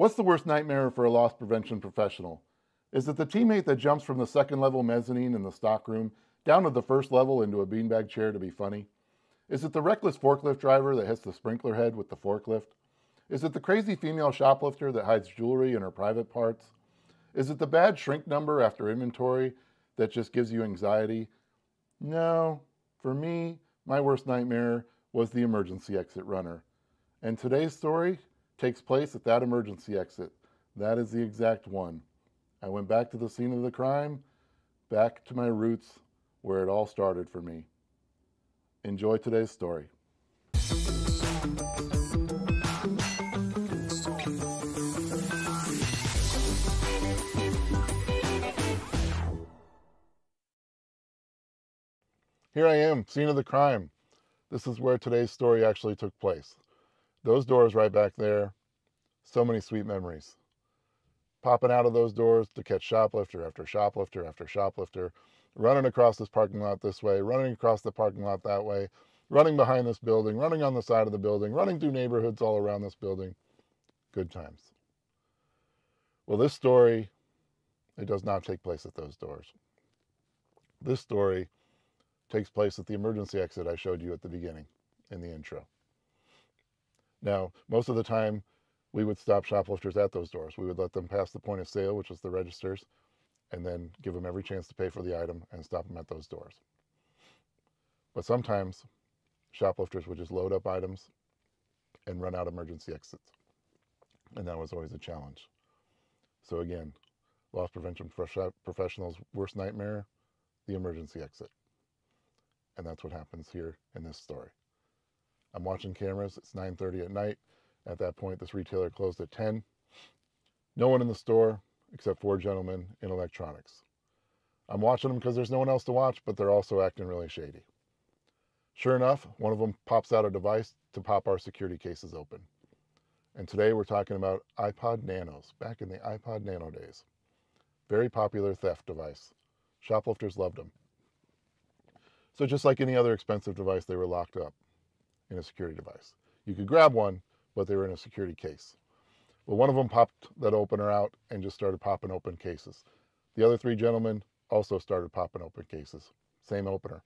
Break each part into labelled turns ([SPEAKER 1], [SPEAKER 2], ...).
[SPEAKER 1] What's the worst nightmare for a loss prevention professional? Is it the teammate that jumps from the second level mezzanine in the stockroom down to the first level into a beanbag chair to be funny? Is it the reckless forklift driver that hits the sprinkler head with the forklift? Is it the crazy female shoplifter that hides jewelry in her private parts? Is it the bad shrink number after inventory that just gives you anxiety? No, for me, my worst nightmare was the emergency exit runner. And today's story takes place at that emergency exit. That is the exact one. I went back to the scene of the crime, back to my roots where it all started for me. Enjoy today's story. Here I am, scene of the crime. This is where today's story actually took place. Those doors right back there, so many sweet memories. Popping out of those doors to catch shoplifter after shoplifter after shoplifter, running across this parking lot this way, running across the parking lot that way, running behind this building, running on the side of the building, running through neighborhoods all around this building. Good times. Well, this story, it does not take place at those doors. This story takes place at the emergency exit I showed you at the beginning in the intro. Now, most of the time, we would stop shoplifters at those doors. We would let them pass the point of sale, which is the registers, and then give them every chance to pay for the item and stop them at those doors. But sometimes shoplifters would just load up items and run out emergency exits. And that was always a challenge. So again, loss prevention professionals' worst nightmare, the emergency exit. And that's what happens here in this story. I'm watching cameras. It's 9:30 at night. At that point, this retailer closed at 10. No one in the store except four gentlemen in electronics. I'm watching them because there's no one else to watch, but they're also acting really shady. Sure enough, one of them pops out a device to pop our security cases open. And today we're talking about iPod Nanos, back in the iPod Nano days. Very popular theft device. Shoplifters loved them. So just like any other expensive device, they were locked up in a security device. You could grab one, but they were in a security case. Well, one of them popped that opener out and just started popping open cases. The other three gentlemen also started popping open cases. Same opener.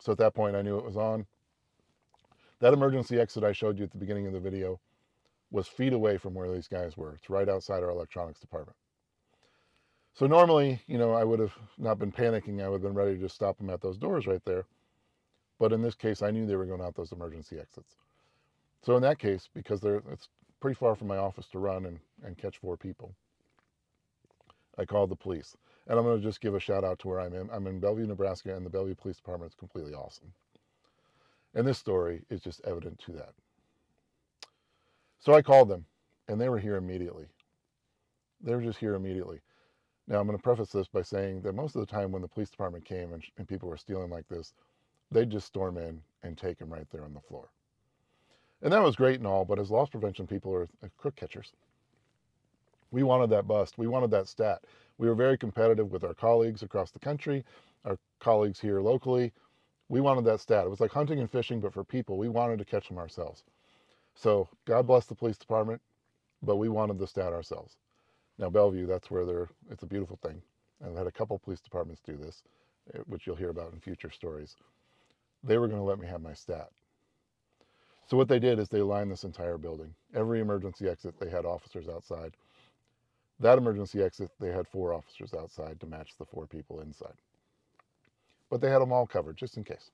[SPEAKER 1] So at that point, I knew it was on. That emergency exit I showed you at the beginning of the video was feet away from where these guys were. It's right outside our electronics department. So normally, you know, I would have not been panicking. I would have been ready to stop them at those doors right there. But in this case, I knew they were going out those emergency exits. So in that case, because they're, it's pretty far from my office to run and, and catch four people, I called the police. And I'm going to just give a shout out to where I'm in. I'm in Bellevue, Nebraska, and the Bellevue Police Department is completely awesome. And this story is just evident to that. So I called them, and they were here immediately. They were just here immediately. Now, I'm going to preface this by saying that most of the time when the police department came and, and people were stealing like this, they'd just storm in and take him right there on the floor. And that was great and all, but as loss prevention people are uh, crook catchers, we wanted that bust. We wanted that stat. We were very competitive with our colleagues across the country, our colleagues here locally. We wanted that stat. It was like hunting and fishing, but for people. We wanted to catch them ourselves. So God bless the police department, but we wanted the stat ourselves. Now Bellevue, that's where they're, it's a beautiful thing. I've had a couple police departments do this, eh, which you'll hear about in future stories they were going to let me have my stat. So what they did is they lined this entire building. Every emergency exit, they had officers outside. That emergency exit, they had four officers outside to match the four people inside. But they had them all covered just in case,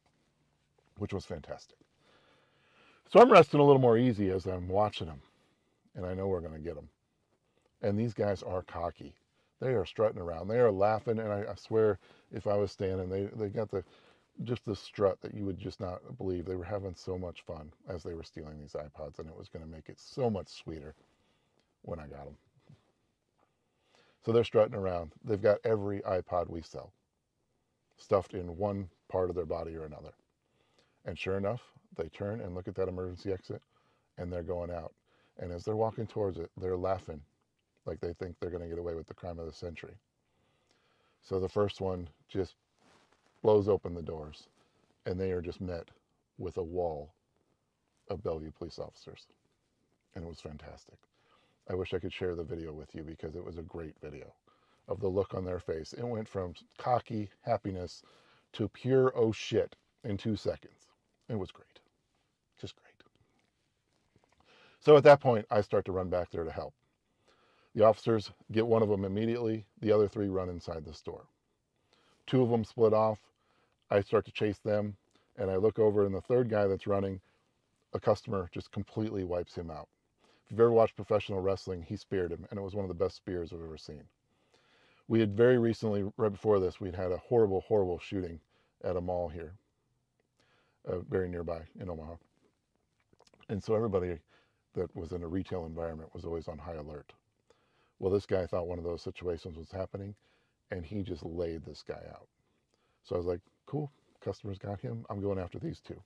[SPEAKER 1] which was fantastic. So I'm resting a little more easy as I'm watching them, and I know we're going to get them. And these guys are cocky. They are strutting around. They are laughing, and I, I swear, if I was standing, they they got the just the strut that you would just not believe. They were having so much fun as they were stealing these iPods, and it was going to make it so much sweeter when I got them. So they're strutting around. They've got every iPod we sell stuffed in one part of their body or another. And sure enough, they turn and look at that emergency exit and they're going out. And as they're walking towards it, they're laughing like they think they're going to get away with the crime of the century. So the first one just blows open the doors, and they are just met with a wall of Bellevue police officers. And it was fantastic. I wish I could share the video with you because it was a great video of the look on their face. It went from cocky happiness to pure oh shit in two seconds. It was great. Just great. So at that point, I start to run back there to help. The officers get one of them immediately. The other three run inside the store. Two of them split off. I start to chase them, and I look over, and the third guy that's running, a customer just completely wipes him out. If you've ever watched professional wrestling, he speared him, and it was one of the best spears I've ever seen. We had very recently, right before this, we'd had a horrible, horrible shooting at a mall here, uh, very nearby in Omaha. And so everybody that was in a retail environment was always on high alert. Well, this guy thought one of those situations was happening, and he just laid this guy out. So I was like, cool, customers got him. I'm going after these two.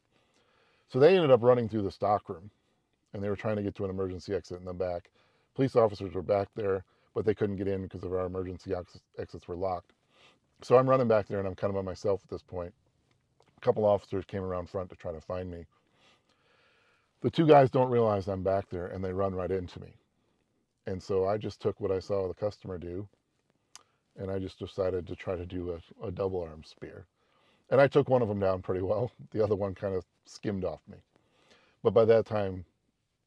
[SPEAKER 1] So they ended up running through the stock room, and they were trying to get to an emergency exit in the back. Police officers were back there, but they couldn't get in because of our emergency exits were locked. So I'm running back there, and I'm kind of by myself at this point. A couple officers came around front to try to find me. The two guys don't realize I'm back there, and they run right into me. And so I just took what I saw the customer do, and I just decided to try to do a, a double arm spear. And I took one of them down pretty well. The other one kind of skimmed off me. But by that time,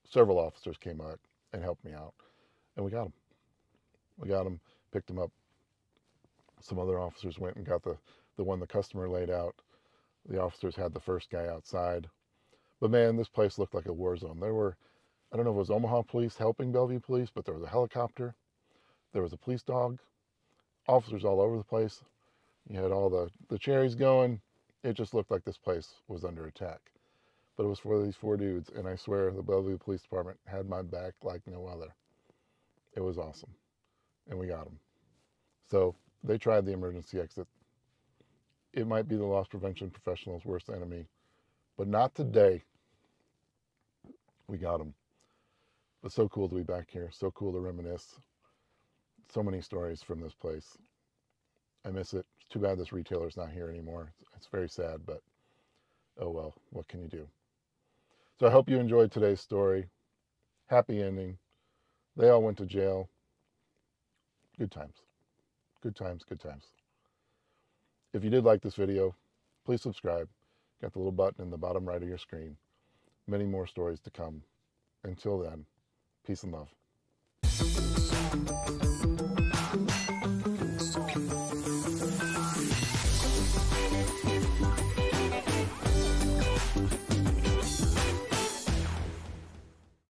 [SPEAKER 1] several officers came out and helped me out, and we got him. We got him, picked him up. Some other officers went and got the, the one the customer laid out. The officers had the first guy outside. But man, this place looked like a war zone. There were, I don't know if it was Omaha police helping Bellevue police, but there was a helicopter. There was a police dog. Officers all over the place. You had all the, the cherries going. It just looked like this place was under attack. But it was for these four dudes, and I swear the Bellevue Police Department had my back like no other. It was awesome. And we got them. So they tried the emergency exit. It might be the loss prevention professional's worst enemy, but not today. We got them. But so cool to be back here. So cool to reminisce. So many stories from this place. I miss it. It's too bad this retailer's not here anymore. It's very sad, but oh well, what can you do? So I hope you enjoyed today's story. Happy ending. They all went to jail. Good times. Good times, good times. If you did like this video, please subscribe. Got the little button in the bottom right of your screen. Many more stories to come. Until then, peace and love.